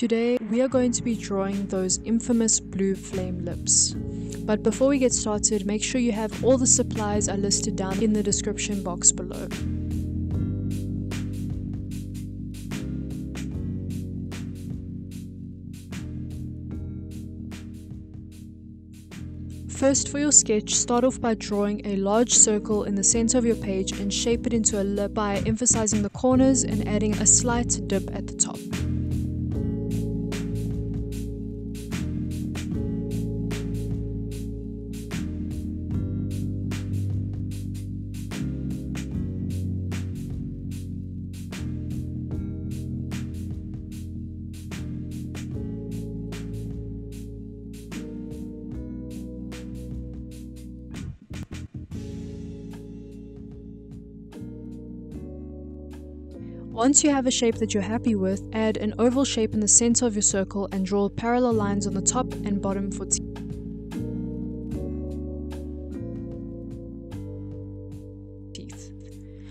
Today we are going to be drawing those infamous blue flame lips. But before we get started, make sure you have all the supplies are listed down in the description box below. First for your sketch, start off by drawing a large circle in the center of your page and shape it into a lip by emphasizing the corners and adding a slight dip at the top. Once you have a shape that you're happy with, add an oval shape in the center of your circle and draw parallel lines on the top and bottom for teeth.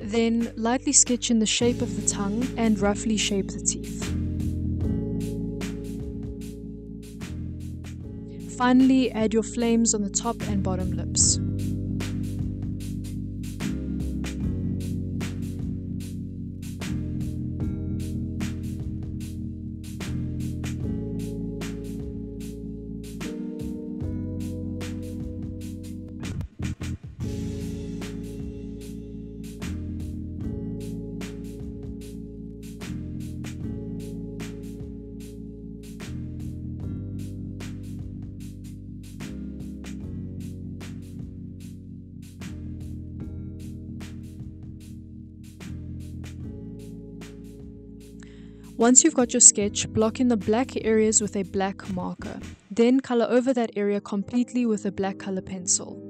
Then lightly sketch in the shape of the tongue and roughly shape the teeth. Finally, add your flames on the top and bottom lips. Once you've got your sketch, block in the black areas with a black marker. Then color over that area completely with a black color pencil.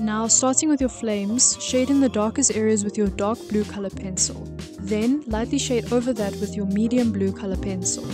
Now, starting with your flames, shade in the darkest areas with your dark blue color pencil. Then, lightly shade over that with your medium blue color pencil.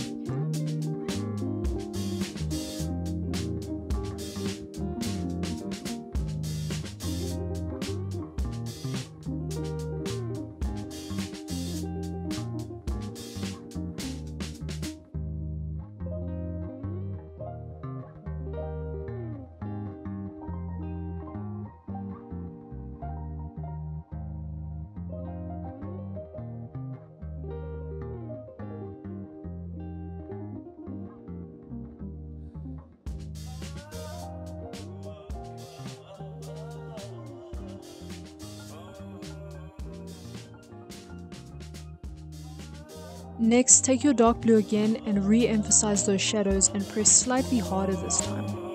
Next, take your dark blue again and re-emphasize those shadows and press slightly harder this time.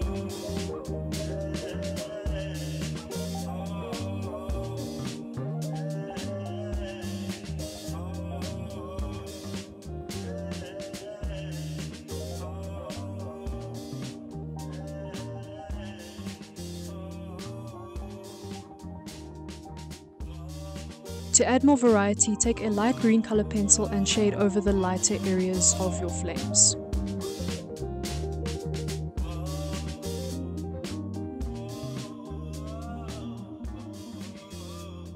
To add more variety, take a light green color pencil and shade over the lighter areas of your flames.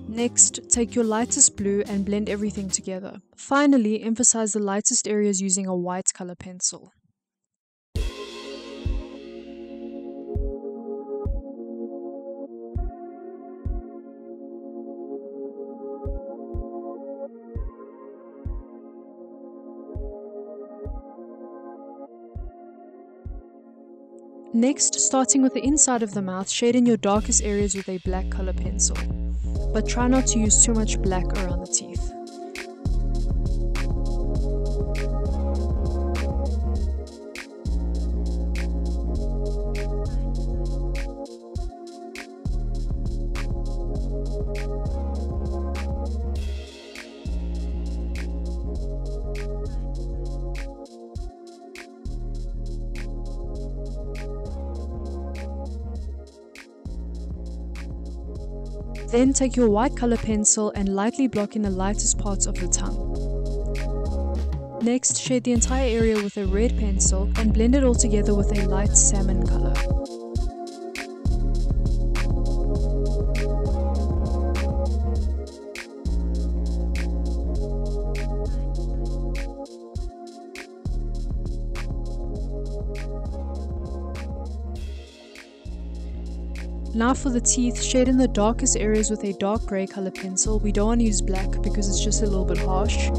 Next, take your lightest blue and blend everything together. Finally, emphasize the lightest areas using a white color pencil. Next, starting with the inside of the mouth, shade in your darkest areas with a black color pencil. But try not to use too much black around the teeth. Then take your white color pencil and lightly block in the lightest parts of the tongue. Next, shade the entire area with a red pencil and blend it all together with a light salmon color. Now for the teeth, shade in the darkest areas with a dark grey color pencil. We don't want to use black because it's just a little bit harsh.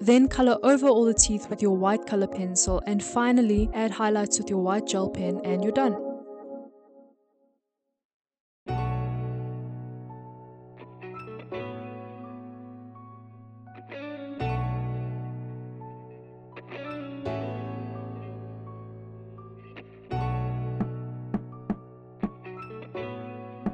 Then color over all the teeth with your white color pencil and finally add highlights with your white gel pen and you're done.